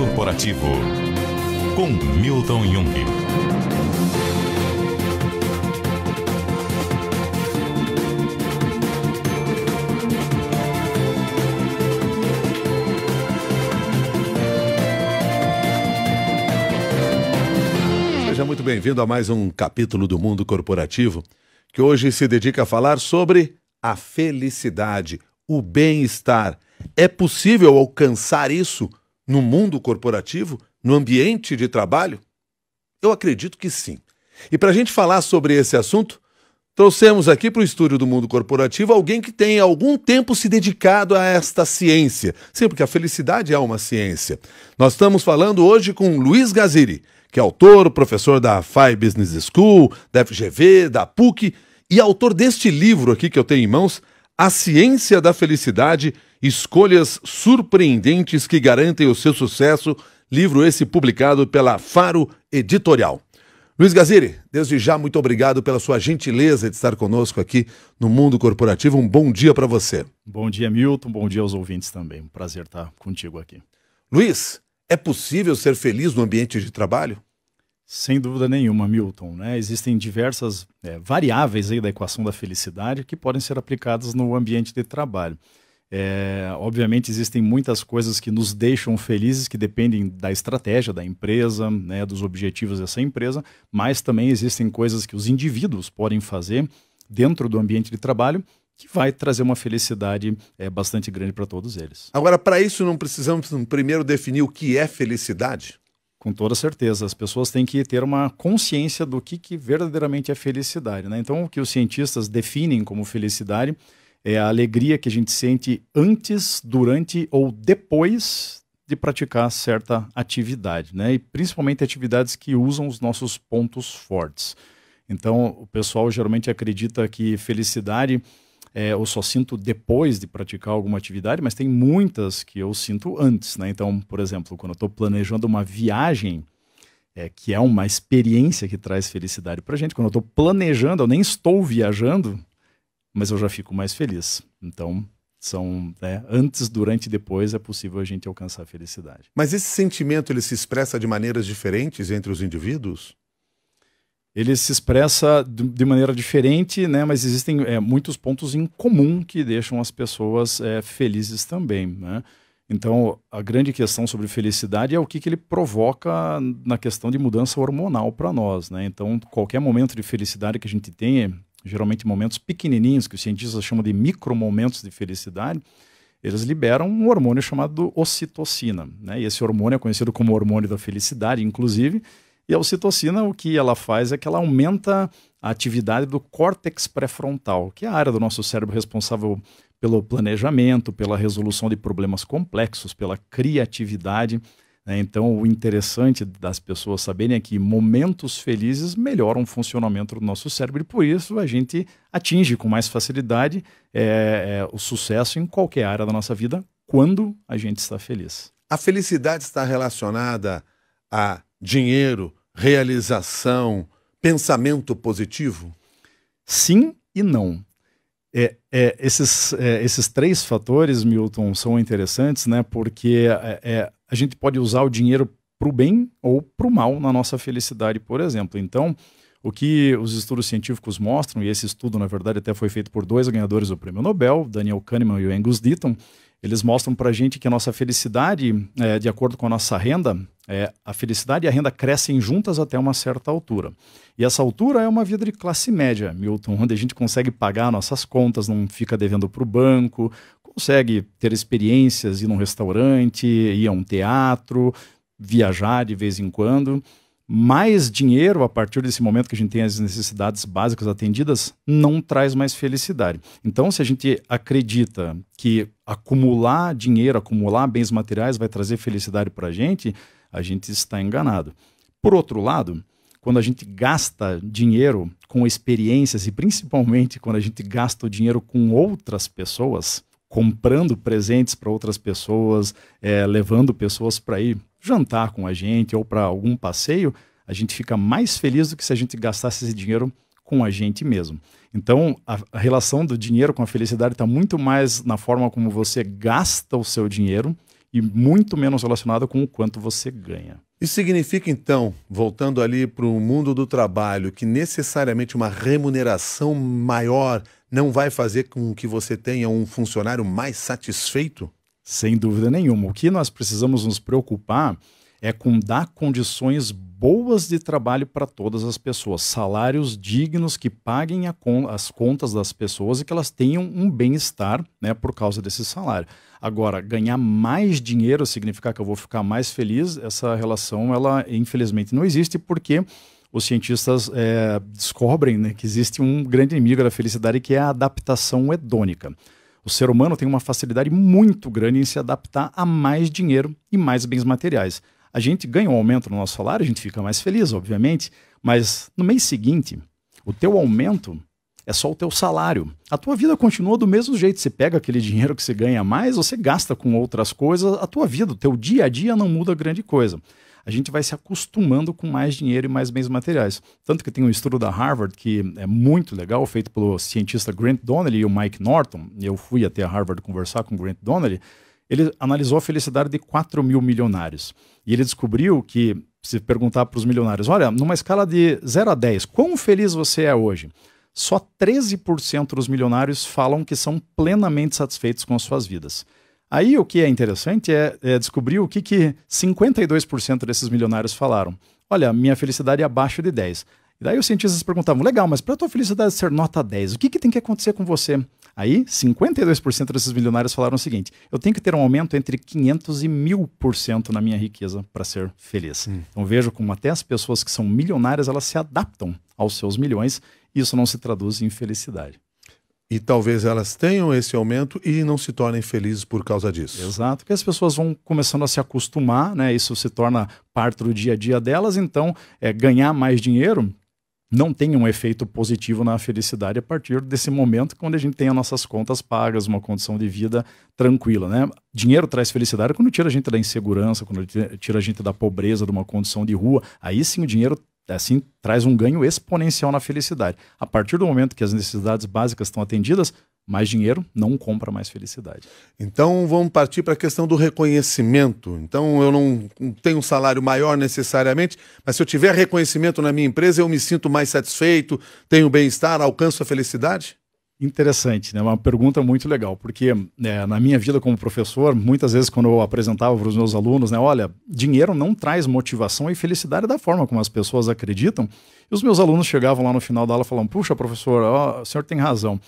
Corporativo com Milton Jung. Seja muito bem-vindo a mais um capítulo do Mundo Corporativo, que hoje se dedica a falar sobre a felicidade, o bem-estar. É possível alcançar isso no mundo corporativo, no ambiente de trabalho? Eu acredito que sim. E para a gente falar sobre esse assunto, trouxemos aqui para o estúdio do mundo corporativo alguém que tem algum tempo se dedicado a esta ciência. Sim, porque a felicidade é uma ciência. Nós estamos falando hoje com Luiz Gaziri, que é autor, professor da FI Business School, da FGV, da PUC e autor deste livro aqui que eu tenho em mãos, A Ciência da Felicidade: Escolhas Surpreendentes que Garantem o Seu Sucesso, livro esse publicado pela Faro Editorial. Luiz Gaziri, desde já muito obrigado pela sua gentileza de estar conosco aqui no Mundo Corporativo. Um bom dia para você. Bom dia, Milton. Bom dia aos ouvintes também. Um prazer estar contigo aqui. Luiz, é possível ser feliz no ambiente de trabalho? Sem dúvida nenhuma, Milton. Né? Existem diversas é, variáveis aí da equação da felicidade que podem ser aplicadas no ambiente de trabalho. É, obviamente existem muitas coisas que nos deixam felizes que dependem da estratégia da empresa, né, dos objetivos dessa empresa, mas também existem coisas que os indivíduos podem fazer dentro do ambiente de trabalho que vai trazer uma felicidade é, bastante grande para todos eles. Agora, para isso não precisamos primeiro definir o que é felicidade? Com toda certeza, as pessoas têm que ter uma consciência do que, que verdadeiramente é felicidade. Né? Então, o que os cientistas definem como felicidade é a alegria que a gente sente antes, durante ou depois de praticar certa atividade, né? E principalmente atividades que usam os nossos pontos fortes. Então, o pessoal geralmente acredita que felicidade é, eu só sinto depois de praticar alguma atividade, mas tem muitas que eu sinto antes, né? Então, por exemplo, quando eu estou planejando uma viagem, é, que é uma experiência que traz felicidade para gente, quando eu estou planejando, eu nem estou viajando, mas eu já fico mais feliz. Então, são né, antes, durante e depois é possível a gente alcançar a felicidade. Mas esse sentimento ele se expressa de maneiras diferentes entre os indivíduos? Ele se expressa de maneira diferente, né, mas existem é, muitos pontos em comum que deixam as pessoas é, felizes também. Né? Então, a grande questão sobre felicidade é o que, que ele provoca na questão de mudança hormonal para nós. Né? Então, qualquer momento de felicidade que a gente tenha, geralmente momentos pequenininhos, que os cientistas chamam de micromomentos de felicidade, eles liberam um hormônio chamado ocitocina. Né? E esse hormônio é conhecido como hormônio da felicidade, inclusive. E a ocitocina, o que ela faz é que ela aumenta a atividade do córtex pré-frontal, que é a área do nosso cérebro responsável pelo planejamento, pela resolução de problemas complexos, pela criatividade. Né? Então, o interessante das pessoas saberem é que momentos felizes melhoram o funcionamento do nosso cérebro e, por isso, a gente atinge com mais facilidade é, é, o sucesso em qualquer área da nossa vida quando a gente está feliz. A felicidade está relacionada a dinheiro, realização, pensamento positivo? Sim e não. É, é, esses, é, esses três fatores, Milton, são interessantes, né? Porque é, é, a gente pode usar o dinheiro para o bem ou para o mal na nossa felicidade, por exemplo. Então, o que os estudos científicos mostram, e esse estudo, na verdade, até foi feito por dois ganhadores do prêmio Nobel, Daniel Kahneman e o Angus Deaton, eles mostram para a gente que a nossa felicidade, é, de acordo com a nossa renda, é, a felicidade e a renda crescem juntas até uma certa altura. E essa altura é uma vida de classe média, Milton, onde a gente consegue pagar nossas contas, não fica devendo para o banco, consegue ter experiências, ir num restaurante, ir a um teatro, viajar de vez em quando mais dinheiro a partir desse momento que a gente tem as necessidades básicas atendidas não traz mais felicidade. Então, se a gente acredita que acumular dinheiro, acumular bens materiais vai trazer felicidade para a gente, a gente está enganado. Por outro lado, quando a gente gasta dinheiro com experiências e principalmente quando a gente gasta o dinheiro com outras pessoas, comprando presentes para outras pessoas, é, levando pessoas para ir jantar com a gente ou para algum passeio, a gente fica mais feliz do que se a gente gastasse esse dinheiro com a gente mesmo. Então, a, relação do dinheiro com a felicidade está muito mais na forma como você gasta o seu dinheiro e muito menos relacionada com o quanto você ganha. Isso significa, então, voltando ali para o mundo do trabalho, que necessariamente uma remuneração maior não vai fazer com que você tenha um funcionário mais satisfeito? Sem dúvida nenhuma. O que nós precisamos nos preocupar é com dar condições boas de trabalho para todas as pessoas, salários dignos que paguem con as contas das pessoas e que elas tenham um bem-estar né, por causa desse salário. Agora, ganhar mais dinheiro significar que eu vou ficar mais feliz, essa relação, ela infelizmente não existe porque os cientistas é, descobrem né, que existe um grande inimigo da felicidade que é a adaptação hedônica. O ser humano tem uma facilidade muito grande em se adaptar a mais dinheiro e mais bens materiais a gente ganha um aumento no nosso salário, a gente fica mais feliz, obviamente, mas no mês seguinte, o teu aumento é só o teu salário. A tua vida continua do mesmo jeito. Você pega aquele dinheiro que você ganha mais, você gasta com outras coisas, a tua vida, o teu dia a dia não muda grande coisa. A gente vai se acostumando com mais dinheiro e mais bens materiais. Tanto que tem um estudo da Harvard que é muito legal, feito pelo cientista Grant Donnelly e o Mike Norton. Eu fui até a Harvard conversar com o Grant Donnelly ele analisou a felicidade de 4 mil milionários. E ele descobriu que, se perguntar para os milionários, olha, numa escala de 0 a 10, quão feliz você é hoje? Só 13% dos milionários falam que são plenamente satisfeitos com as suas vidas. Aí o que é interessante é, é descobrir o que, que 52% desses milionários falaram. Olha, minha felicidade é abaixo de 10. E daí os cientistas perguntavam, legal, mas para a tua felicidade ser nota 10, o que, que tem que acontecer com você? Aí, 52% desses milionários falaram o seguinte: eu tenho que ter um aumento entre 500 e 1000% na minha riqueza para ser feliz. Hum. Então vejo como até as pessoas que são milionárias elas se adaptam aos seus milhões e isso não se traduz em felicidade. E talvez elas tenham esse aumento e não se tornem felizes por causa disso. Exato, que as pessoas vão começando a se acostumar, né? Isso se torna parte do dia a dia delas, então é, ganhar mais dinheiro não tem um efeito positivo na felicidade a partir desse momento quando a gente tem as nossas contas pagas, uma condição de vida tranquila, né? Dinheiro traz felicidade quando tira a gente da insegurança, quando tira a gente da pobreza, de uma condição de rua. Aí sim o dinheiro assim traz um ganho exponencial na felicidade. A partir do momento que as necessidades básicas estão atendidas, mais dinheiro não compra mais felicidade. Então vamos partir para a questão do reconhecimento. Então eu não tenho um salário maior necessariamente, mas se eu tiver reconhecimento na minha empresa, eu me sinto mais satisfeito, tenho bem-estar, alcanço a felicidade? Interessante, né? Uma pergunta muito legal, porque né, na minha vida como professor, muitas vezes quando eu apresentava para os meus alunos, né, olha, dinheiro não traz motivação e felicidade da forma como as pessoas acreditam. E os meus alunos chegavam lá no final da aula falavam: puxa, professor, ó, o senhor tem razão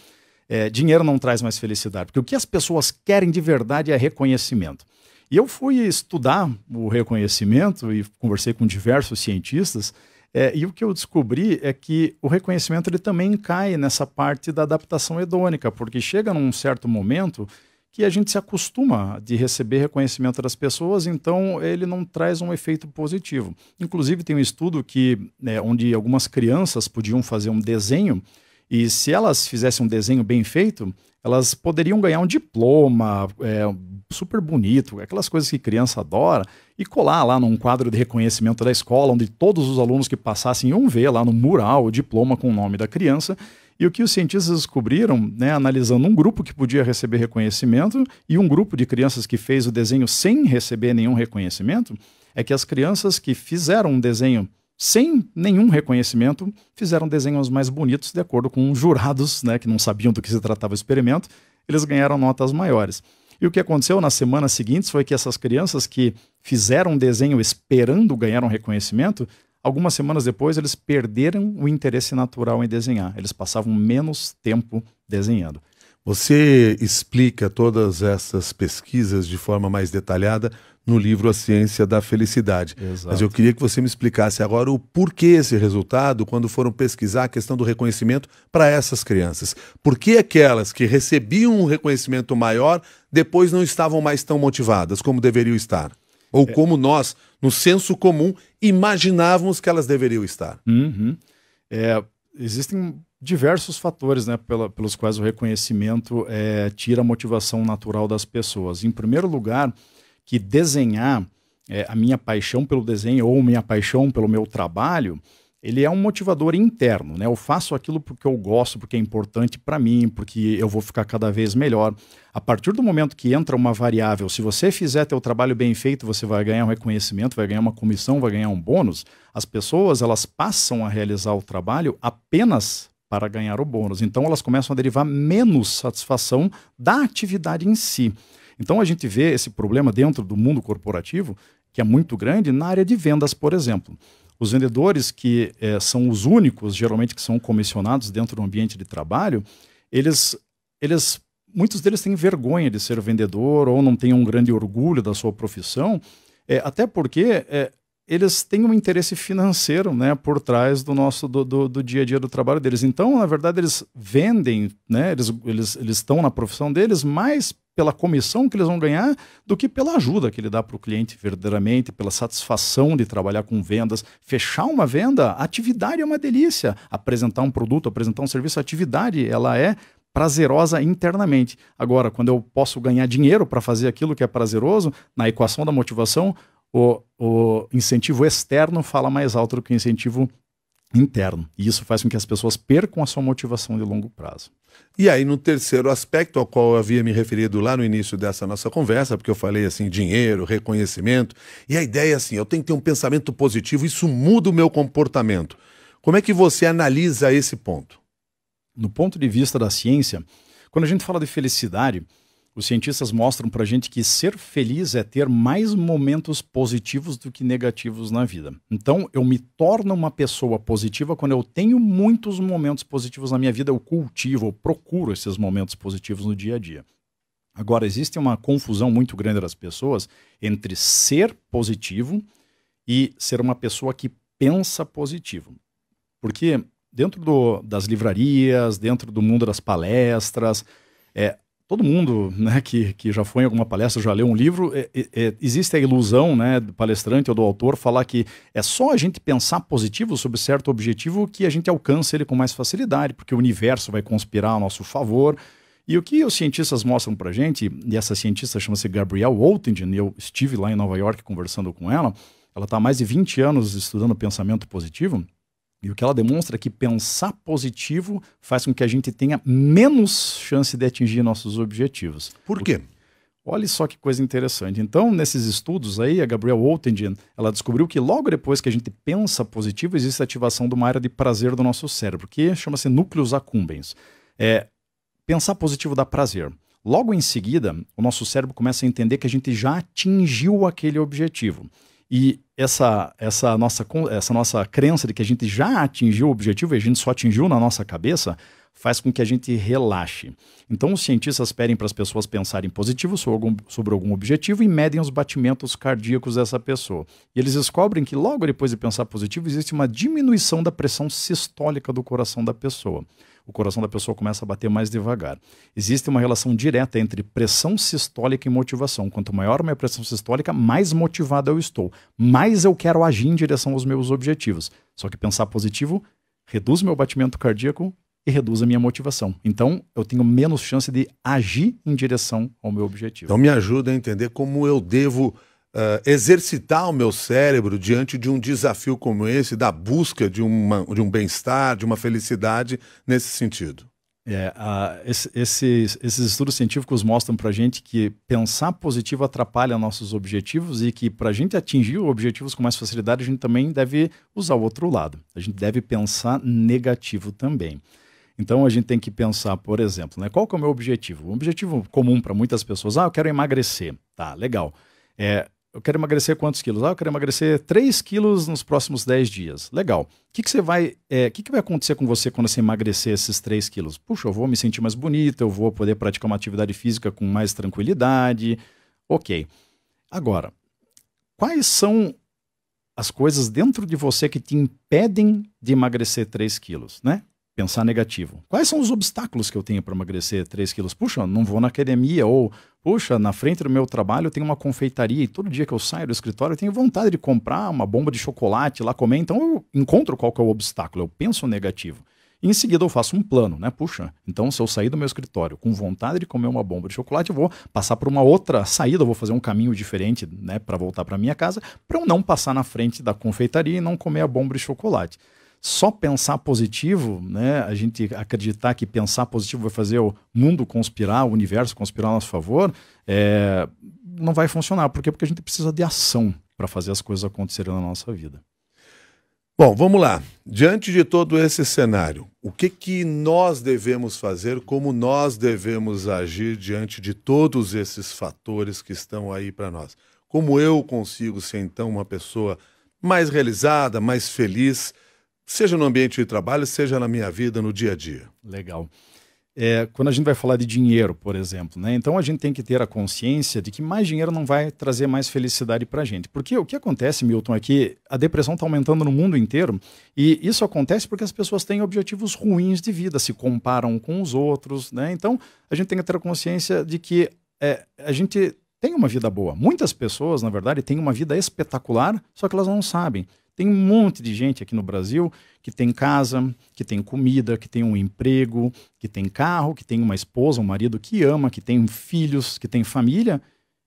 é, dinheiro não traz mais felicidade, porque o que as pessoas querem de verdade é reconhecimento. E eu fui estudar o reconhecimento e conversei com diversos cientistas, é, e o que eu descobri é que o reconhecimento ele também cai nessa parte da adaptação hedônica, porque chega num certo momento que a gente se acostuma de receber reconhecimento das pessoas, então ele não traz um efeito positivo. Inclusive tem um estudo que é, onde algumas crianças podiam fazer um desenho e se elas fizessem um desenho bem feito, elas poderiam ganhar um diploma é, super bonito, aquelas coisas que criança adora, e colar lá num quadro de reconhecimento da escola, onde todos os alunos que passassem iam ver lá no mural o diploma com o nome da criança. E o que os cientistas descobriram, né, analisando um grupo que podia receber reconhecimento e um grupo de crianças que fez o desenho sem receber nenhum reconhecimento, é que as crianças que fizeram um desenho sem nenhum reconhecimento, fizeram desenhos mais bonitos de acordo com jurados, né, que não sabiam do que se tratava o experimento, eles ganharam notas maiores. E o que aconteceu nas semanas seguintes foi que essas crianças que fizeram um desenho esperando ganhar um reconhecimento, algumas semanas depois eles perderam o interesse natural em desenhar. Eles passavam menos tempo desenhando. Você explica todas essas pesquisas de forma mais detalhada no livro A Ciência da Felicidade. Exato. Mas eu queria que você me explicasse agora o porquê esse resultado quando foram pesquisar a questão do reconhecimento para essas crianças. Por que aquelas que recebiam um reconhecimento maior depois não estavam mais tão motivadas como deveriam estar? Ou é. como nós, no senso comum, imaginávamos que elas deveriam estar? Uhum. É, existem diversos fatores né, pela, pelos quais o reconhecimento é, tira a motivação natural das pessoas. Em primeiro lugar, que desenhar é, a minha paixão pelo desenho ou minha paixão pelo meu trabalho ele é um motivador interno, né? Eu faço aquilo porque eu gosto, porque é importante para mim, porque eu vou ficar cada vez melhor. A partir do momento que entra uma variável, se você fizer teu trabalho bem feito, você vai ganhar um reconhecimento, vai ganhar uma comissão, vai ganhar um bônus. As pessoas elas passam a realizar o trabalho apenas para ganhar o bônus. Então elas começam a derivar menos satisfação da atividade em si. Então a gente vê esse problema dentro do mundo corporativo, que é muito grande, na área de vendas, por exemplo. Os vendedores, que é, são os únicos, geralmente, que são comissionados dentro do ambiente de trabalho, eles, eles, muitos deles têm vergonha de ser vendedor ou não têm um grande orgulho da sua profissão, é, até porque é, eles têm um interesse financeiro né, por trás do nosso do, do, do, dia a dia do trabalho deles. Então, na verdade, eles vendem, né, eles, eles, eles estão na profissão deles mais pela comissão que eles vão ganhar do que pela ajuda que ele dá para o cliente verdadeiramente, pela satisfação de trabalhar com vendas. Fechar uma venda, atividade é uma delícia. Apresentar um produto, apresentar um serviço, atividade ela é prazerosa internamente. Agora, quando eu posso ganhar dinheiro para fazer aquilo que é prazeroso, na equação da motivação, o, o incentivo externo fala mais alto do que o incentivo interno. E isso faz com que as pessoas percam a sua motivação de longo prazo. E aí, no terceiro aspecto ao qual eu havia me referido lá no início dessa nossa conversa, porque eu falei assim, dinheiro, reconhecimento, e a ideia é assim, eu tenho que ter um pensamento positivo, isso muda o meu comportamento. Como é que você analisa esse ponto? No ponto de vista da ciência, quando a gente fala de felicidade, os cientistas mostram para a gente que ser feliz é ter mais momentos positivos do que negativos na vida. Então, eu me torno uma pessoa positiva quando eu tenho muitos momentos positivos na minha vida, eu cultivo, eu procuro esses momentos positivos no dia a dia. Agora, existe uma confusão muito grande das pessoas entre ser positivo e ser uma pessoa que pensa positivo. Porque dentro do, das livrarias, dentro do mundo das palestras, é, todo mundo né, que, que já foi em alguma palestra, já leu um livro, é, é, é, existe a ilusão né, do palestrante ou do autor falar que é só a gente pensar positivo sobre certo objetivo que a gente alcança ele com mais facilidade, porque o universo vai conspirar a nosso favor. E o que os cientistas mostram para gente, e essa cientista chama-se Gabrielle Oettingen, eu estive lá em Nova York conversando com ela, ela está há mais de 20 anos estudando pensamento positivo, e o que ela demonstra é que pensar positivo faz com que a gente tenha menos chance de atingir nossos objetivos. Por quê? Olha só que coisa interessante. Então, nesses estudos aí, a Gabrielle Oettingen, ela descobriu que logo depois que a gente pensa positivo, existe a ativação de uma área de prazer do nosso cérebro, que chama-se núcleos accumbens. É, pensar positivo dá prazer. Logo em seguida, o nosso cérebro começa a entender que a gente já atingiu aquele objetivo. E essa, essa, nossa, essa nossa crença de que a gente já atingiu o objetivo e a gente só atingiu na nossa cabeça faz com que a gente relaxe. Então, os cientistas pedem para as pessoas pensarem positivo sobre algum, sobre algum objetivo e medem os batimentos cardíacos dessa pessoa. E eles descobrem que logo depois de pensar positivo, existe uma diminuição da pressão sistólica do coração da pessoa o coração da pessoa começa a bater mais devagar. Existe uma relação direta entre pressão sistólica e motivação. Quanto maior a minha pressão sistólica, mais motivado eu estou, mais eu quero agir em direção aos meus objetivos. Só que pensar positivo reduz meu batimento cardíaco e reduz a minha motivação. Então, eu tenho menos chance de agir em direção ao meu objetivo. Então, me ajuda a entender como eu devo uh, exercitar o meu cérebro diante de um desafio como esse, da busca de, uma, de um bem-estar, de uma felicidade nesse sentido? É, uh, esse, esses, esses estudos científicos mostram para gente que pensar positivo atrapalha nossos objetivos e que para a gente atingir objetivos com mais facilidade, a gente também deve usar o outro lado. A gente deve pensar negativo também. Então a gente tem que pensar, por exemplo, né, qual que é o meu objetivo? O objetivo comum para muitas pessoas, ah, eu quero emagrecer. Tá, legal. É, eu quero emagrecer quantos quilos? Ah, eu quero emagrecer 3 quilos nos próximos 10 dias. Legal. O que, que você vai. É, que, que vai acontecer com você quando você emagrecer esses 3 quilos? Puxa, eu vou me sentir mais bonita, eu vou poder praticar uma atividade física com mais tranquilidade. Ok. Agora, quais são as coisas dentro de você que te impedem de emagrecer 3 quilos, né? Pensar negativo. Quais são os obstáculos que eu tenho para emagrecer 3 quilos? Puxa, não vou na academia, ou puxa, na frente do meu trabalho eu tenho uma confeitaria e todo dia que eu saio do escritório eu tenho vontade de comprar uma bomba de chocolate lá comer, então eu encontro qual que é o obstáculo, eu penso negativo. E em seguida eu faço um plano, né? Puxa, então se eu sair do meu escritório com vontade de comer uma bomba de chocolate, eu vou passar por uma outra saída, eu vou fazer um caminho diferente, né, para voltar para minha casa, para eu não passar na frente da confeitaria e não comer a bomba de chocolate. Só pensar positivo, né, a gente acreditar que pensar positivo vai fazer o mundo conspirar, o universo conspirar a nosso favor, é, não vai funcionar. Por quê? Porque a gente precisa de ação para fazer as coisas acontecerem na nossa vida. Bom, vamos lá. Diante de todo esse cenário, o que, que nós devemos fazer, como nós devemos agir diante de todos esses fatores que estão aí para nós? Como eu consigo ser, então, uma pessoa mais realizada, mais feliz, seja no ambiente de trabalho, seja na minha vida, no dia a dia? Legal é, quando a gente vai falar de dinheiro, por exemplo, né? Então a gente tem que ter a consciência de que mais dinheiro não vai trazer mais felicidade para a gente. Porque o que acontece, Milton, é que a depressão está aumentando no mundo inteiro e isso acontece porque as pessoas têm objetivos ruins de vida, se comparam com os outros, né? Então a gente tem que ter a consciência de que é, a gente tem uma vida boa. Muitas pessoas, na verdade, têm uma vida espetacular, só que elas não sabem. Tem um monte de gente aqui no Brasil que tem casa, que tem comida, que tem um emprego, que tem carro, que tem uma esposa, um marido que ama, que tem filhos, que tem família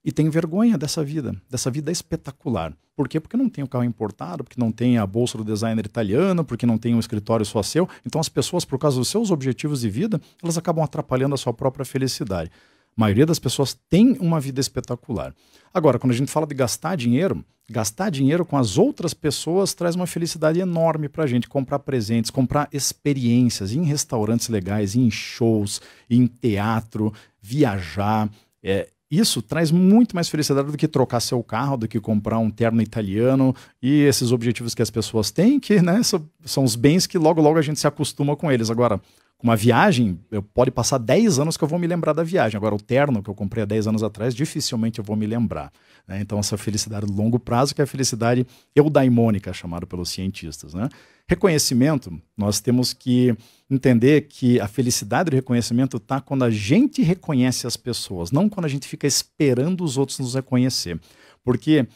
e tem vergonha dessa vida, dessa vida espetacular. Por quê? Porque não tem o carro importado, porque não tem a bolsa do designer italiano, porque não tem um escritório só seu. Então as pessoas, por causa dos seus objetivos de vida, elas acabam atrapalhando a sua própria felicidade. A maioria das pessoas tem uma vida espetacular. Agora, quando a gente fala de gastar dinheiro, gastar dinheiro com as outras pessoas traz uma felicidade enorme para a gente. Comprar presentes, comprar experiências em restaurantes legais, em shows, em teatro, viajar. É, isso traz muito mais felicidade do que trocar seu carro, do que comprar um terno italiano e esses objetivos que as pessoas têm, que né, são, são os bens que logo logo a gente se acostuma com eles. Agora, uma viagem, eu pode passar 10 anos que eu vou me lembrar da viagem. Agora, o terno que eu comprei há 10 anos atrás, dificilmente eu vou me lembrar. Né? Então, essa felicidade de longo prazo, que é a felicidade eudaimônica, chamada pelos cientistas. Né? Reconhecimento, nós temos que entender que a felicidade do reconhecimento está quando a gente reconhece as pessoas, não quando a gente fica esperando os outros nos reconhecer. Porque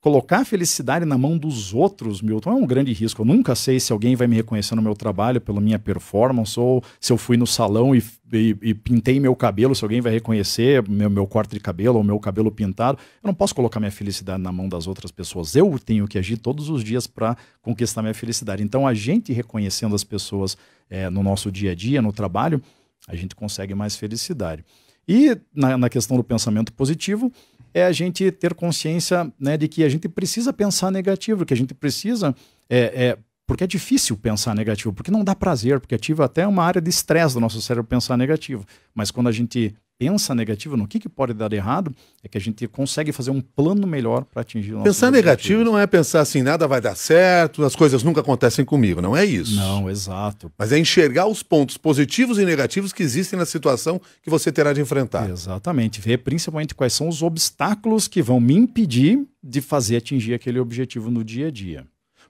Colocar a felicidade na mão dos outros, Milton, é um grande risco. Eu nunca sei se alguém vai me reconhecer no meu trabalho pela minha performance, ou se eu fui no salão e, e, e pintei meu cabelo, se alguém vai reconhecer meu, meu corte de cabelo ou meu cabelo pintado. Eu não posso colocar minha felicidade na mão das outras pessoas. Eu tenho que agir todos os dias para conquistar minha felicidade. Então, a gente reconhecendo as pessoas é, no nosso dia a dia, no trabalho, a gente consegue mais felicidade. E na, na questão do pensamento positivo, é a gente ter consciência né, de que a gente precisa pensar negativo, que a gente precisa. É, é, porque é difícil pensar negativo, porque não dá prazer, porque ativa até uma área de estresse do nosso cérebro pensar negativo. Mas quando a gente pensa negativo no que, que pode dar errado, é que a gente consegue fazer um plano melhor para atingir o nosso Pensar negativo não é pensar assim, nada vai dar certo, as coisas nunca acontecem comigo, não é isso. Não, exato. Mas é enxergar os pontos positivos e negativos que existem na situação que você terá de enfrentar. Exatamente. Ver principalmente quais são os obstáculos que vão me impedir de fazer atingir aquele objetivo no dia a dia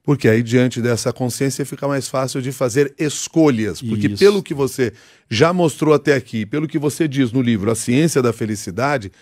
porque aí diante dessa consciência fica mais fácil de fazer escolhas, porque Isso. pelo que você já mostrou até aqui, pelo que você diz no livro A Ciência da Felicidade,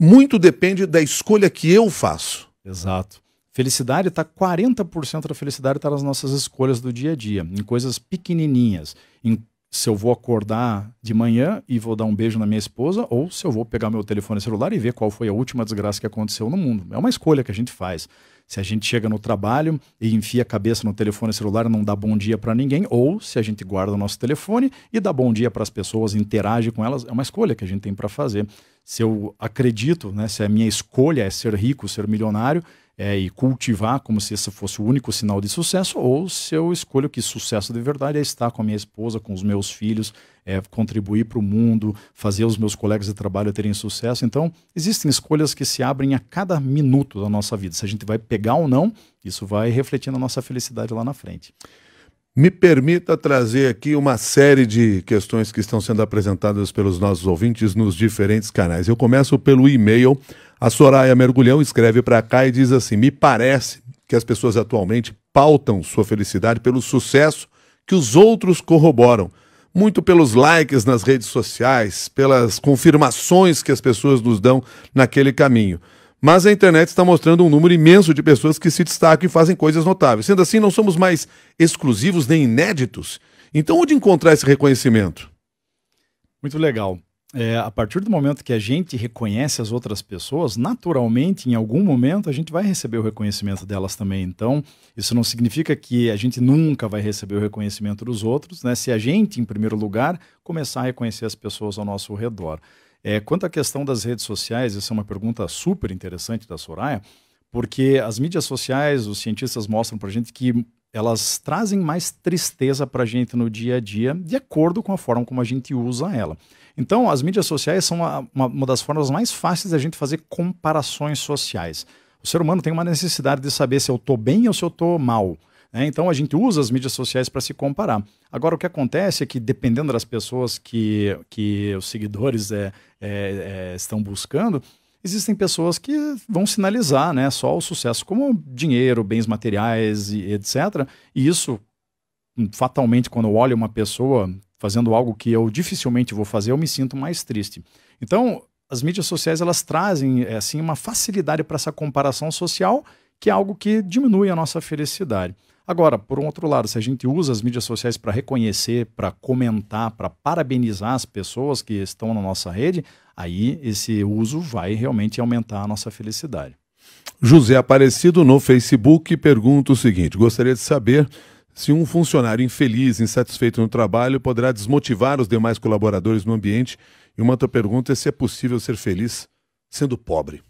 muito depende da escolha que eu faço. Exato. Felicidade está 40% da felicidade está nas nossas escolhas do dia a dia, em coisas pequenininhas, em se eu vou acordar de manhã e vou dar um beijo na minha esposa, ou se eu vou pegar meu telefone celular e ver qual foi a última desgraça que aconteceu no mundo. É uma escolha que a gente faz. Se a gente chega no trabalho e enfia a cabeça no telefone celular não dá bom dia para ninguém, ou se a gente guarda o nosso telefone e dá bom dia para as pessoas, interage com elas, é uma escolha que a gente tem para fazer. Se eu acredito, né, se a minha escolha é ser rico, ser milionário, é, e cultivar como se esse fosse o único sinal de sucesso, ou se eu escolho que sucesso de verdade é estar com a minha esposa, com os meus filhos, é, contribuir para o mundo, fazer os meus colegas de trabalho terem sucesso. Então, existem escolhas que se abrem a cada minuto da nossa vida. Se a gente vai pegar ou não, isso vai refletir na nossa felicidade lá na frente. Me permita trazer aqui uma série de questões que estão sendo apresentadas pelos nossos ouvintes nos diferentes canais. Eu começo pelo e-mail. A Soraya Mergulhão escreve para cá e diz assim: Me parece que as pessoas atualmente pautam sua felicidade pelo sucesso que os outros corroboram, muito pelos likes nas redes sociais, pelas confirmações que as pessoas nos dão naquele caminho. Mas a internet está mostrando um número imenso de pessoas que se destacam e fazem coisas notáveis. Sendo assim, não somos mais exclusivos nem inéditos. Então, onde encontrar esse reconhecimento? Muito legal. É, a partir do momento que a gente reconhece as outras pessoas, naturalmente, em algum momento, a gente vai receber o reconhecimento delas também. Então, isso não significa que a gente nunca vai receber o reconhecimento dos outros, né? Se a gente, em primeiro lugar, começar a reconhecer as pessoas ao nosso redor. É, quanto à questão das redes sociais, essa é uma pergunta super interessante da Soraya, porque as mídias sociais, os cientistas mostram para a gente que elas trazem mais tristeza para a gente no dia a dia, de acordo com a forma como a gente usa ela. Então, as mídias sociais são uma, uma, uma das formas mais fáceis da gente fazer comparações sociais. O ser humano tem uma necessidade de saber se eu estou bem ou se eu estou mal. Né? Então, a gente usa as mídias sociais para se comparar. Agora, o que acontece é que, dependendo das pessoas que, que os seguidores é, é, é, estão buscando, existem pessoas que vão sinalizar né, só o sucesso como dinheiro, bens materiais e etc. E isso, fatalmente, quando eu olho uma pessoa fazendo algo que eu dificilmente vou fazer, eu me sinto mais triste. Então, as mídias sociais elas trazem é, assim uma facilidade para essa comparação social, que é algo que diminui a nossa felicidade. Agora, por um outro lado, se a gente usa as mídias sociais para reconhecer, para comentar, para parabenizar as pessoas que estão na nossa rede, aí esse uso vai realmente aumentar a nossa felicidade. José Aparecido no Facebook pergunta o seguinte: gostaria de saber se um funcionário infeliz, insatisfeito no trabalho, poderá desmotivar os demais colaboradores no ambiente. E uma outra pergunta é se é possível ser feliz sendo pobre.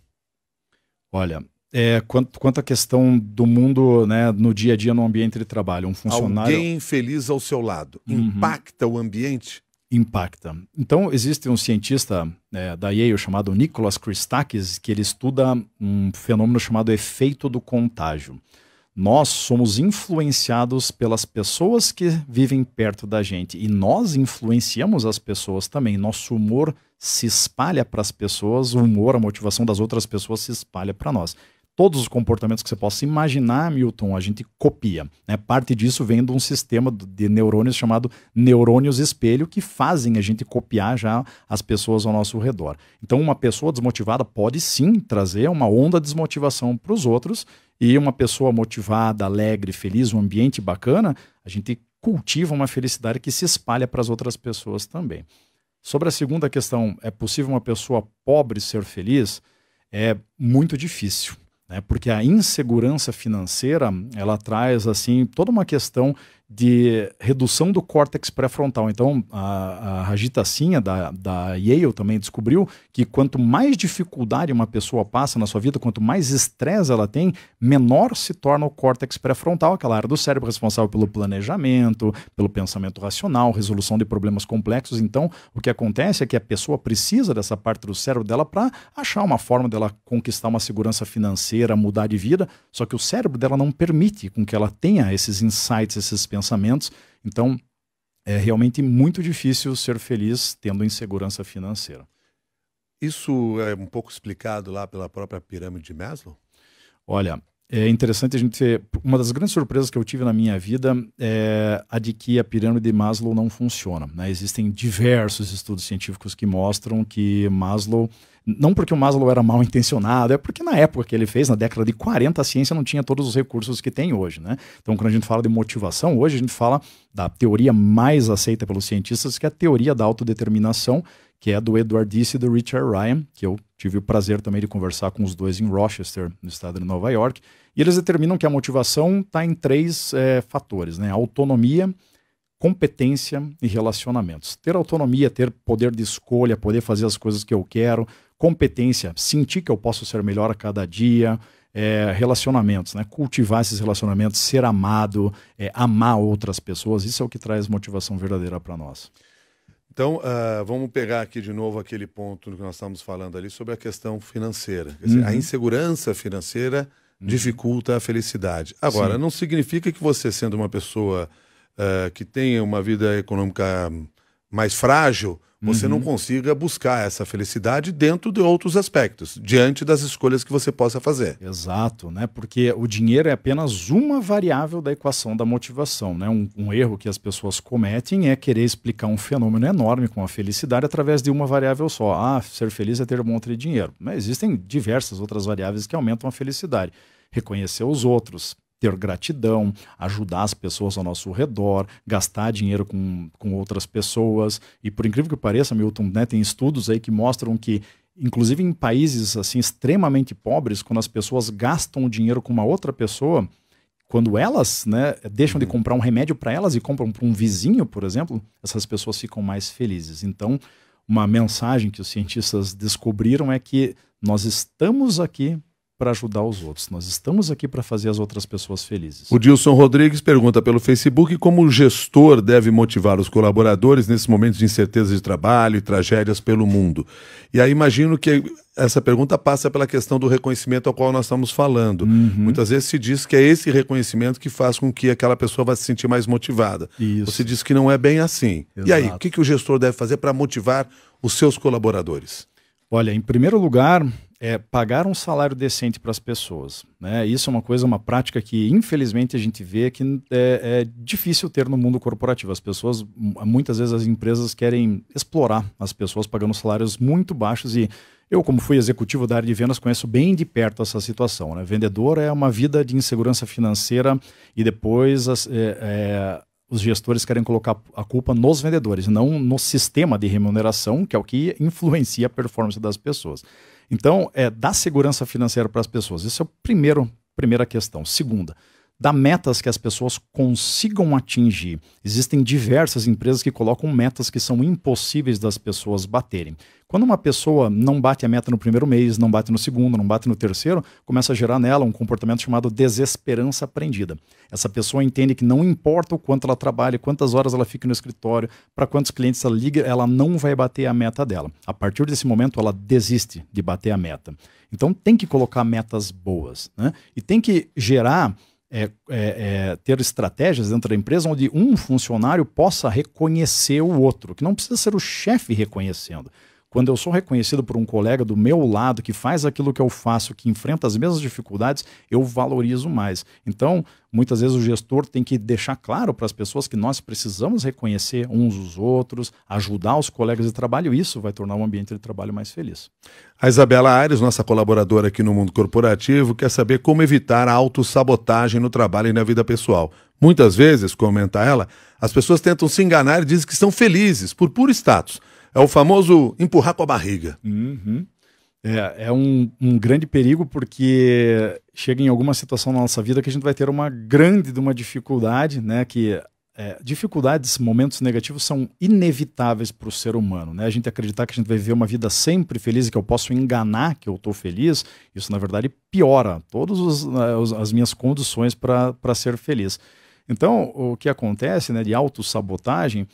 Olha, é, quanto, quanto à questão do mundo né, no dia a dia no ambiente de trabalho, um funcionário. Alguém feliz ao seu lado uhum. impacta o ambiente? Impacta. Então, existe um cientista é, da Yale chamado Nicholas Christakis que ele estuda um fenômeno chamado efeito do contágio nós somos influenciados pelas pessoas que vivem perto da gente e nós influenciamos as pessoas também. Nosso humor se espalha para as pessoas, o humor, a motivação das outras pessoas se espalha para nós. Todos os comportamentos que você possa imaginar, Milton, a gente copia. Né? Parte disso vem de um sistema de neurônios chamado neurônios espelho, que fazem a gente copiar já as pessoas ao nosso redor. Então, uma pessoa desmotivada pode sim trazer uma onda de desmotivação para os outros e uma pessoa motivada, alegre, feliz, um ambiente bacana, a gente cultiva uma felicidade que se espalha para as outras pessoas também. Sobre a segunda questão, é possível uma pessoa pobre ser feliz? É muito difícil, né? porque a insegurança financeira ela traz assim toda uma questão de redução do córtex pré-frontal. Então, a, a Rajita Sinha, da, da Yale, também descobriu que quanto mais dificuldade uma pessoa passa na sua vida, quanto mais estresse ela tem, menor se torna o córtex pré-frontal, aquela área do cérebro responsável pelo planejamento, pelo pensamento racional, resolução de problemas complexos. Então, o que acontece é que a pessoa precisa dessa parte do cérebro dela para achar uma forma dela conquistar uma segurança financeira, mudar de vida, só que o cérebro dela não permite com que ela tenha esses insights, esses pensamentos pensamentos. Então, é realmente muito difícil ser feliz tendo insegurança financeira. Isso é um pouco explicado lá pela própria pirâmide de Maslow? Olha, é interessante a gente ter. Uma das grandes surpresas que eu tive na minha vida é a de que a pirâmide de Maslow não funciona. Né? Existem diversos estudos científicos que mostram que Maslow. Não porque o Maslow era mal intencionado, é porque na época que ele fez, na década de 40, a ciência não tinha todos os recursos que tem hoje. Né? Então, quando a gente fala de motivação, hoje a gente fala da teoria mais aceita pelos cientistas, que é a teoria da autodeterminação, que é do Edward Disse e do Richard Ryan, que eu tive o prazer também de conversar com os dois em Rochester, no estado de Nova York, e eles determinam que a motivação está em três é, fatores, né? Autonomia, competência e relacionamentos. Ter autonomia, ter poder de escolha, poder fazer as coisas que eu quero, competência, sentir que eu posso ser melhor a cada dia, é, relacionamentos, né? cultivar esses relacionamentos, ser amado, é, amar outras pessoas, isso é o que traz motivação verdadeira para nós. Então, uh, vamos pegar aqui de novo aquele ponto que nós estamos falando ali sobre a questão financeira. Quer dizer, uhum. a insegurança financeira uhum. dificulta a felicidade. Agora, Sim. não significa que você, sendo uma pessoa uh, que tenha uma vida econômica mais frágil, você uhum. não consiga buscar essa felicidade dentro de outros aspectos, diante das escolhas que você possa fazer. Exato, né? Porque o dinheiro é apenas uma variável da equação da motivação, né? Um, um erro que as pessoas cometem é querer explicar um fenômeno enorme com a felicidade através de uma variável só. Ah, ser feliz é ter um monte de dinheiro. Mas existem diversas outras variáveis que aumentam a felicidade. Reconhecer os outros, ter gratidão, ajudar as pessoas ao nosso redor, gastar dinheiro com, com outras pessoas. E por incrível que pareça, Milton, né, tem estudos aí que mostram que, inclusive em países assim extremamente pobres, quando as pessoas gastam dinheiro com uma outra pessoa, quando elas né, deixam uhum. de comprar um remédio para elas e compram para um vizinho, por exemplo, essas pessoas ficam mais felizes. Então, uma mensagem que os cientistas descobriram é que nós estamos aqui para ajudar os outros. Nós estamos aqui para fazer as outras pessoas felizes. O Dilson Rodrigues pergunta pelo Facebook como o gestor deve motivar os colaboradores nesses momentos de incerteza de trabalho e tragédias pelo mundo. E aí imagino que essa pergunta passa pela questão do reconhecimento ao qual nós estamos falando. Uhum. Muitas vezes se diz que é esse reconhecimento que faz com que aquela pessoa vá se sentir mais motivada. Isso. Você diz que não é bem assim. Exato. E aí, o que, que o gestor deve fazer para motivar os seus colaboradores? Olha, em primeiro lugar, é pagar um salário decente para as pessoas. Né? Isso é uma coisa, uma prática que infelizmente a gente vê que é, é, difícil ter no mundo corporativo. As pessoas, muitas vezes as empresas querem explorar as pessoas pagando salários muito baixos e eu, como fui executivo da área de vendas, conheço bem de perto essa situação. Né? Vendedor é uma vida de insegurança financeira e depois as, é, é os gestores querem colocar a culpa nos vendedores, não no sistema de remuneração, que é o que influencia a performance das pessoas. Então, é dar segurança financeira para as pessoas. Isso é a primeiro, primeira questão. Segunda, dar metas que as pessoas consigam atingir. Existem diversas empresas que colocam metas que são impossíveis das pessoas baterem. Quando uma pessoa não bate a meta no primeiro mês, não bate no segundo, não bate no terceiro, começa a gerar nela um comportamento chamado desesperança aprendida. Essa pessoa entende que não importa o quanto ela trabalha, quantas horas ela fica no escritório, para quantos clientes ela liga, ela não vai bater a meta dela. A partir desse momento, ela desiste de bater a meta. Então tem que colocar metas boas, né? E tem que gerar é, é, é, ter estratégias dentro da empresa onde um funcionário possa reconhecer o outro, que não precisa ser o chefe reconhecendo. Quando eu sou reconhecido por um colega do meu lado que faz aquilo que eu faço, que enfrenta as mesmas dificuldades, eu valorizo mais. Então, muitas vezes o gestor tem que deixar claro para as pessoas que nós precisamos reconhecer uns os outros, ajudar os colegas de trabalho, isso vai tornar o ambiente de trabalho mais feliz. A Isabela Aires, nossa colaboradora aqui no mundo corporativo, quer saber como evitar a autossabotagem no trabalho e na vida pessoal. Muitas vezes, comenta ela, as pessoas tentam se enganar e dizem que estão felizes por puro status é o famoso empurrar com a barriga. Uhum. É, é um, um, grande perigo porque chega em alguma situação na nossa vida que a gente vai ter uma grande de uma dificuldade, né? Que é, dificuldades, momentos negativos são inevitáveis para o ser humano, né? A gente acreditar que a gente vai viver uma vida sempre feliz e que eu posso enganar que eu estou feliz, isso na verdade piora todas né, as minhas condições para ser feliz. Então, o que acontece, né, de autossabotagem,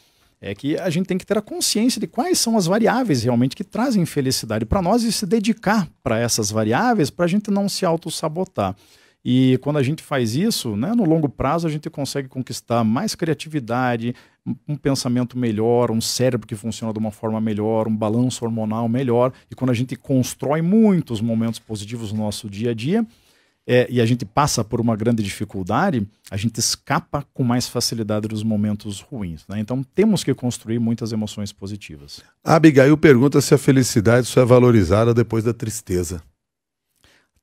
é que a gente tem que ter a consciência de quais são as variáveis realmente que trazem felicidade para nós e se dedicar para essas variáveis para a gente não se auto-sabotar. E quando a gente faz isso, né, no longo prazo a gente consegue conquistar mais criatividade, um pensamento melhor, um cérebro que funciona de uma forma melhor, um balanço hormonal melhor. E quando a gente constrói muitos momentos positivos no nosso dia a dia, é, e a gente passa por uma grande dificuldade, a gente escapa com mais facilidade dos momentos ruins. Né? Então temos que construir muitas emoções positivas. A Abigail pergunta se a felicidade só é valorizada depois da tristeza.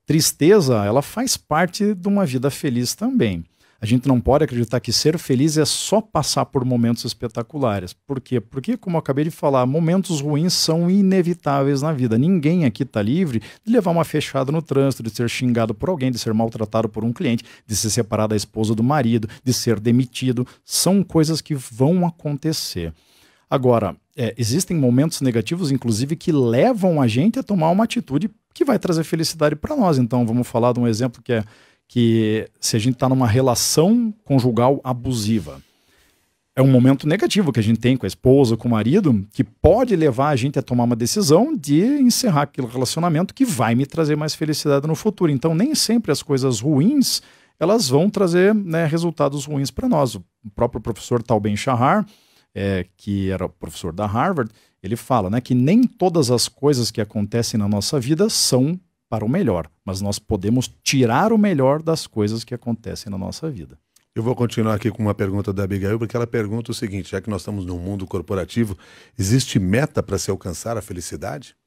Tristeza, ela faz parte de uma vida feliz também. A gente não pode acreditar que ser feliz é só passar por momentos espetaculares. Por quê? Porque, como eu acabei de falar, momentos ruins são inevitáveis na vida. Ninguém aqui está livre de levar uma fechada no trânsito, de ser xingado por alguém, de ser maltratado por um cliente, de se separar da esposa do marido, de ser demitido. São coisas que vão acontecer. Agora, é, existem momentos negativos, inclusive, que levam a gente a tomar uma atitude que vai trazer felicidade para nós. Então, vamos falar de um exemplo que é que se a gente está numa relação conjugal abusiva, é um momento negativo que a gente tem com a esposa, com o marido, que pode levar a gente a tomar uma decisão de encerrar aquele relacionamento que vai me trazer mais felicidade no futuro. Então, nem sempre as coisas ruins elas vão trazer né, resultados ruins para nós. O próprio professor Tal Ben Shahar, é, que era professor da Harvard, ele fala né, que nem todas as coisas que acontecem na nossa vida são para o melhor, mas nós podemos tirar o melhor das coisas que acontecem na nossa vida. Eu vou continuar aqui com uma pergunta da Abigail, porque ela pergunta o seguinte: já que nós estamos num mundo corporativo, existe meta para se alcançar a felicidade?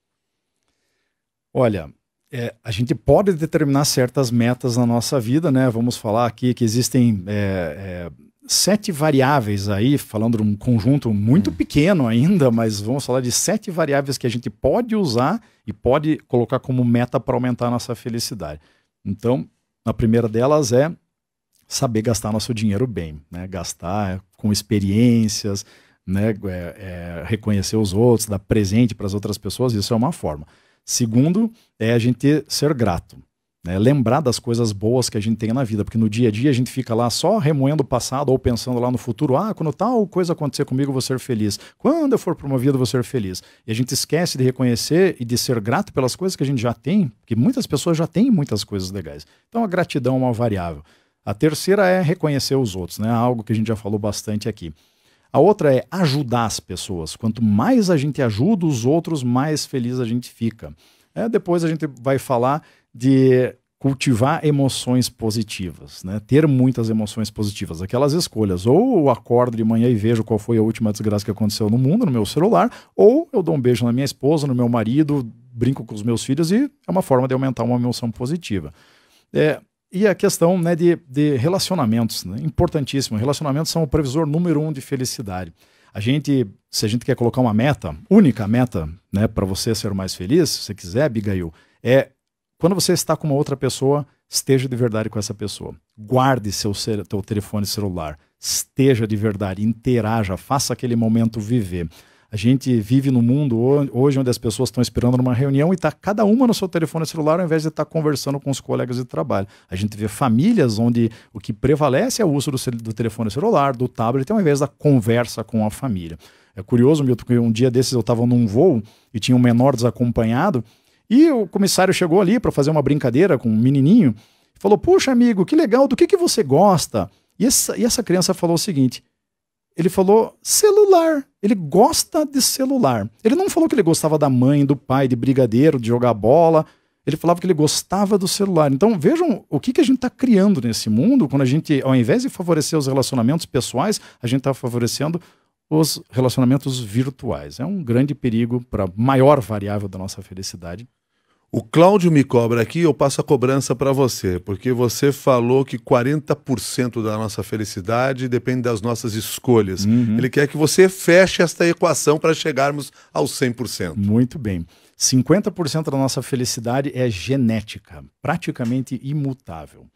Olha, é, a gente pode determinar certas metas na nossa vida, né? Vamos falar aqui que existem é, é, sete variáveis aí, falando de um conjunto muito hum. pequeno ainda, mas vamos falar de sete variáveis que a gente pode usar e pode colocar como meta para aumentar a nossa felicidade. Então, a primeira delas é saber gastar nosso dinheiro bem, né? Gastar com experiências, né? É, é, reconhecer os outros, dar presente para as outras pessoas, isso é uma forma. Segundo, é a gente ser grato. Né? Lembrar das coisas boas que a gente tem na vida, porque no dia a dia a gente fica lá só remoendo o passado ou pensando lá no futuro. Ah, quando tal coisa acontecer comigo, eu vou ser feliz. Quando eu for promovido, eu vou ser feliz. E a gente esquece de reconhecer e de ser grato pelas coisas que a gente já tem, porque muitas pessoas já têm muitas coisas legais. Então a gratidão é uma variável. A terceira é reconhecer os outros, né? Algo que a gente já falou bastante aqui. A outra é ajudar as pessoas. Quanto mais a gente ajuda os outros, mais feliz a gente fica. É, depois a gente vai falar de cultivar emoções positivas, né? ter muitas emoções positivas, aquelas escolhas. Ou eu acordo de manhã e vejo qual foi a última desgraça que aconteceu no mundo, no meu celular, ou eu dou um beijo na minha esposa, no meu marido, brinco com os meus filhos e é uma forma de aumentar uma emoção positiva. É, e a questão né, de, de relacionamentos, né? importantíssimo. Relacionamentos são o previsor número um de felicidade. A gente, se a gente quer colocar uma meta, única meta, né, para você ser mais feliz, se você quiser, Abigail, é quando você está com uma outra pessoa, esteja de verdade com essa pessoa. Guarde seu, seu telefone celular, esteja de verdade, interaja, faça aquele momento viver. A gente vive num mundo hoje onde as pessoas estão esperando numa reunião e está cada uma no seu telefone celular ao invés de estar tá conversando com os colegas de trabalho. A gente vê famílias onde o que prevalece é o uso do, do telefone celular, do tablet, ao invés da conversa com a família. É curioso, Milton, que um dia desses eu estava num voo e tinha um menor desacompanhado e o comissário chegou ali para fazer uma brincadeira com um menininho falou: Puxa, amigo, que legal, do que, que você gosta? E essa, e essa criança falou o seguinte: ele falou celular. Ele gosta de celular. Ele não falou que ele gostava da mãe, do pai, de brigadeiro, de jogar bola. Ele falava que ele gostava do celular. Então vejam o que, que a gente está criando nesse mundo quando a gente, ao invés de favorecer os relacionamentos pessoais, a gente está favorecendo os relacionamentos virtuais. É um grande perigo para a maior variável da nossa felicidade, o Cláudio me cobra aqui, eu passo a cobrança para você, porque você falou que 40% da nossa felicidade depende das nossas escolhas. Uhum. Ele quer que você feche esta equação para chegarmos aos 100%. Muito bem. 50% da nossa felicidade é genética, praticamente imutável.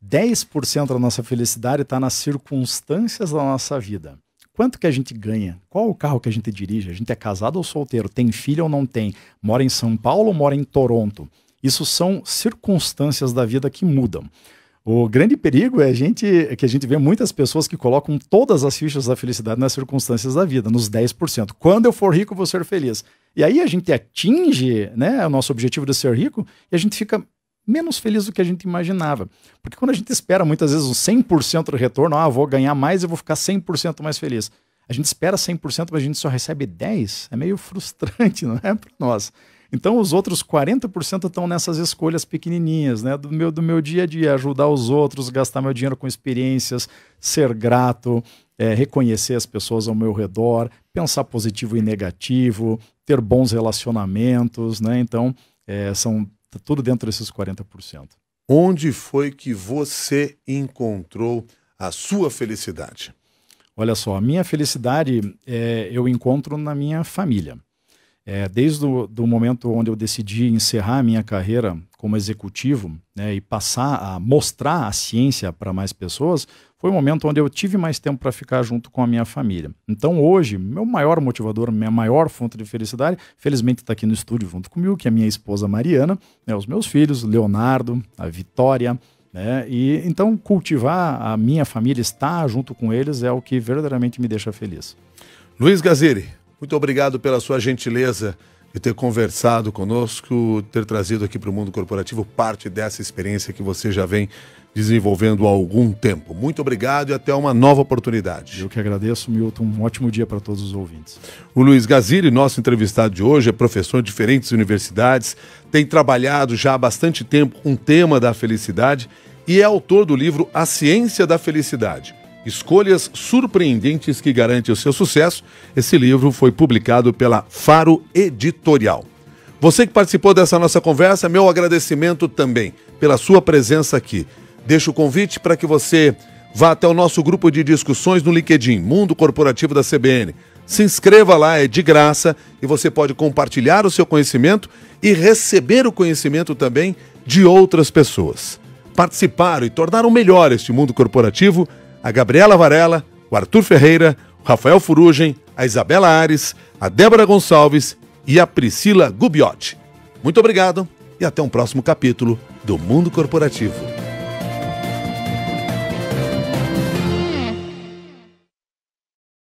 10% da nossa felicidade está nas circunstâncias da nossa vida. Quanto que a gente ganha? Qual o carro que a gente dirige? A gente é casado ou solteiro? Tem filho ou não tem? Mora em São Paulo ou mora em Toronto? Isso são circunstâncias da vida que mudam. O grande perigo é, a gente, é que a gente vê muitas pessoas que colocam todas as fichas da felicidade nas circunstâncias da vida, nos 10%. Quando eu for rico, vou ser feliz. E aí a gente atinge né, o nosso objetivo de ser rico e a gente fica menos feliz do que a gente imaginava. Porque quando a gente espera muitas vezes um 100% de retorno, ah, vou ganhar mais e vou ficar 100% mais feliz. A gente espera 100%, mas a gente só recebe 10%. É meio frustrante, não é para nós. Então os outros 40% estão nessas escolhas pequenininhas, né, do meu do meu dia a dia, ajudar os outros, gastar meu dinheiro com experiências, ser grato, é, reconhecer as pessoas ao meu redor, pensar positivo e negativo, ter bons relacionamentos, né? Então é, são Está tudo dentro desses 40%. Onde foi que você encontrou a sua felicidade? Olha só, a minha felicidade é, eu encontro na minha família. É, desde o do momento onde eu decidi encerrar a minha carreira como executivo né, e passar a mostrar a ciência para mais pessoas, foi o momento onde eu tive mais tempo para ficar junto com a minha família. Então hoje, meu maior motivador, minha maior fonte de felicidade, felizmente está aqui no estúdio junto comigo, que é a minha esposa Mariana, né, os meus filhos, Leonardo, a Vitória, né, e então cultivar a minha família, estar junto com eles é o que verdadeiramente me deixa feliz. Luiz Gaziri, muito obrigado pela sua gentileza de ter conversado conosco, ter trazido aqui para o mundo corporativo parte dessa experiência que você já vem desenvolvendo há algum tempo. Muito obrigado e até uma nova oportunidade. Eu que agradeço, Milton. Um ótimo dia para todos os ouvintes. O Luiz Gaziri, nosso entrevistado de hoje, é professor de diferentes universidades, tem trabalhado já há bastante tempo com um tema da felicidade e é autor do livro A Ciência da Felicidade. Escolhas surpreendentes que garantem o seu sucesso. Esse livro foi publicado pela Faro Editorial. Você que participou dessa nossa conversa, meu agradecimento também pela sua presença aqui. Deixo o convite para que você vá até o nosso grupo de discussões no LinkedIn, Mundo Corporativo da CBN. Se inscreva lá, é de graça e você pode compartilhar o seu conhecimento e receber o conhecimento também de outras pessoas. Participaram e tornaram melhor este mundo corporativo a Gabriela Varela, o Arthur Ferreira, o Rafael Furugem, a Isabela Ares, a Débora Gonçalves e a Priscila Gubiotti. Muito obrigado e até um próximo capítulo do Mundo Corporativo.